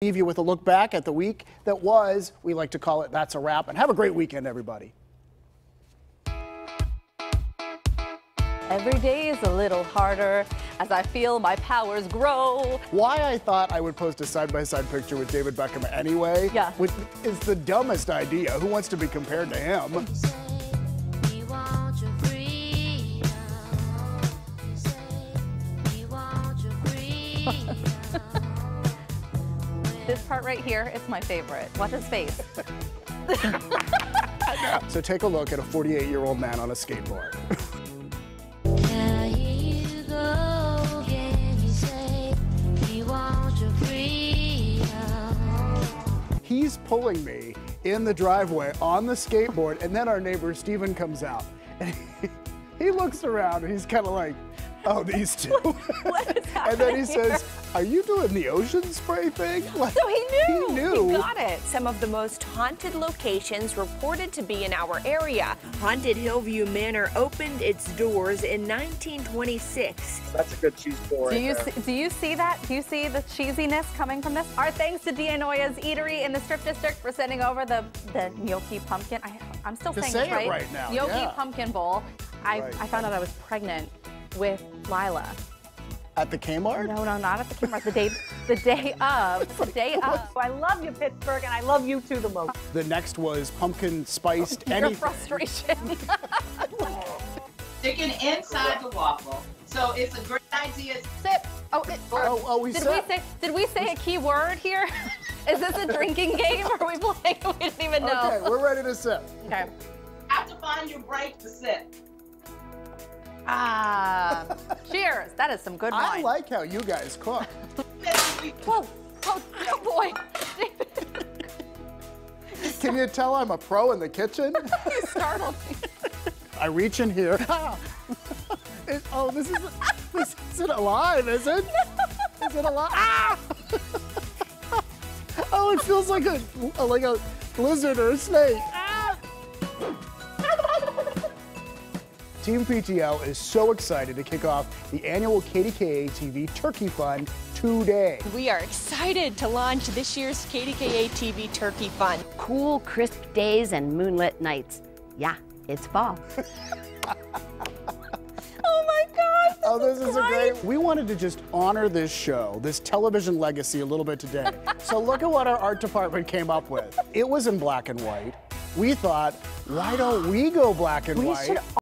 Leave you with a look back at the week that was. We like to call it That's a Wrap. And have a great weekend, everybody. Every day is a little harder as I feel my powers grow. Why I thought I would post a side by side picture with David Beckham anyway Yeah. which is the dumbest idea. Who wants to be compared to him? Part right here is my favorite. Watch his face. So take a look at a 48 year old man on a skateboard. He's pulling me in the driveway on the skateboard, and then our neighbor Steven comes out. And he, he looks around and he's kind of like, oh, these two. What is and then he happening says, Are you doing the ocean spray thing? Like, So he knew. He knew. He got it. Some of the most haunted locations reported to be in our area. Haunted Hillview Manor opened its doors in 1926. That's a good cheese board. Do you see, do you see that? Do you see the cheesiness coming from this? Our thanks to DiAnoia's Eatery in the Strip District for sending over the the gnocchi pumpkin. I, I'm still saying say it right. right now, Gnocchi yeah. pumpkin bowl. I, Right. I found out I was pregnant with Lila. At the Kmart? No, no, not at the Kmart. The day, the day of, the day of. I love you, Pittsburgh, and I love you too the most. The next was pumpkin spiced Your anything. frustration. Chicken inside the waffle. So it's a great idea. Sip. Oh, it, Oh, oh, oh we did said- we say? Did we say a key word here? Is this a drinking game? Or are we playing? We didn't even know. Okay, we're ready to sip. Okay. Have to find your break to sip. Ah, cheers. That is some good I wine. like how you guys cook. Whoa, oh, oh boy. Can you tell I'm a pro in the kitchen? you startled me. I reach in here. It- oh, this is this isn't alive, is it? Is it alive? Ah! oh, it feels like a like a lizard or a snake. Ah! Team PTL is so excited to kick off the annual KDKA TV Turkey Fund today. We are excited to launch this year's KDKA TV Turkey Fund. cool, crisp days and moonlit nights. Yeah, it's fall. Oh my God. Oh, this is a great. We wanted to just honor this show, this television legacy, a little bit today. so look at what our art department came up with. It was in black and white. We thought, why don't we go black and We white? should